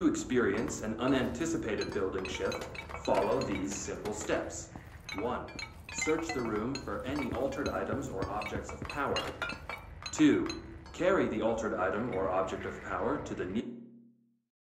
To experience an unanticipated building shift, follow these simple steps. 1. Search the room for any altered items or objects of power. 2. Carry the altered item or object of power to the new.